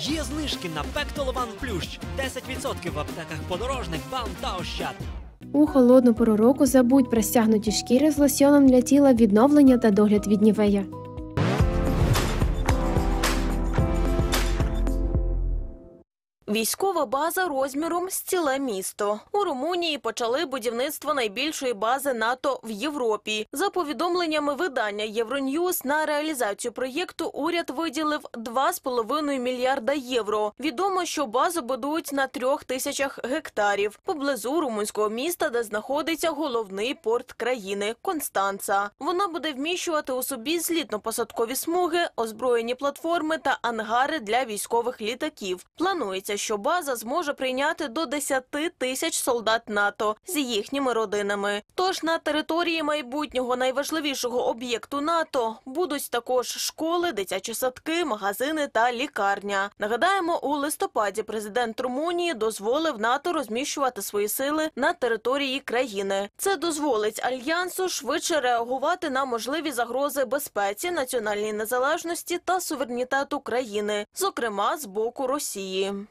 Є знижки на Пектолован Плющ. 10% в аптеках подорожник, бам та ощад. У холодну пору року забудь про стягнуті шкіри з лосьоном для тіла відновлення та догляд від нівея. Військова база розміром з ціле місто. У Румунії почали будівництво найбільшої бази НАТО в Європі. За повідомленнями видання Євроньюз на реалізацію проєкту уряд виділив 2,5 мільярда євро. Відомо, що базу будують на трьох тисячах гектарів поблизу румунського міста, де знаходиться головний порт країни Констанца. Вона буде вміщувати у собі злітно-посадкові смуги, озброєні платформи та ангари для військових літаків. Планується, що база зможе прийняти до 10 тисяч солдат НАТО з їхніми родинами. Тож на території майбутнього найважливішого об'єкту НАТО будуть також школи, дитячі садки, магазини та лікарня. Нагадаємо, у листопаді президент Румунії дозволив НАТО розміщувати свої сили на території країни. Це дозволить альянсу швидше реагувати на можливі загрози безпеці, національній незалежності та суверенітету країни, зокрема з боку Росії.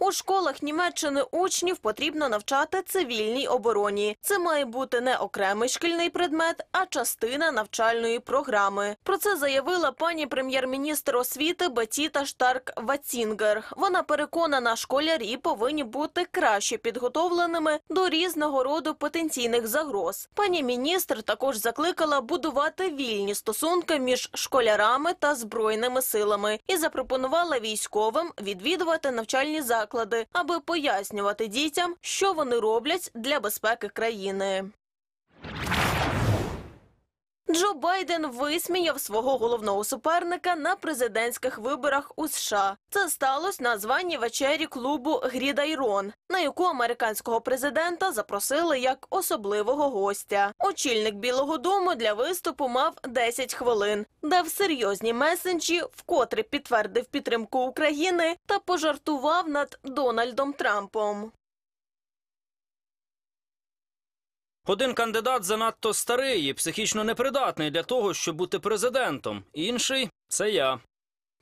У школах Німеччини учнів потрібно навчати цивільній обороні. Це має бути не окремий шкільний предмет, а частина навчальної програми. Про це заявила пані прем'єр-міністр освіти Бетіта Штарк Вацінгер. Вона переконана, школярі повинні бути краще підготовленими до різного роду потенційних загроз. Пані міністр також закликала будувати вільні стосунки між школярами та збройними силами і запропонувала військовим відвідувати навчальні заклади, аби пояснювати дітям, що вони роблять для безпеки країни. Джо Байден висміяв свого головного суперника на президентських виборах у США. Це сталося на званій вечері клубу Gridiron, на яку американського президента запросили як особливого гостя. Очільник Білого Дому для виступу мав 10 хвилин, дав серйозні месенджі, вкотре підтвердив підтримку України та пожартував над Дональдом Трампом. Один кандидат занадто старий і психічно непридатний для того, щоб бути президентом. Інший це я.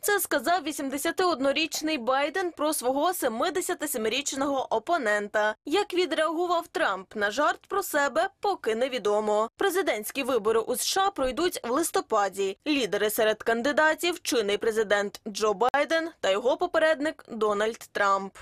Це сказав 81-річний Байден про свого 77-річного опонента. Як відреагував Трамп на жарт про себе, поки невідомо. Президентські вибори у США пройдуть в листопаді. Лідери серед кандидатів чинний президент Джо Байден та його попередник Дональд Трамп.